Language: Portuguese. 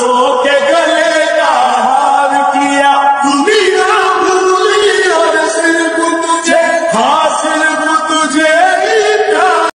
achou que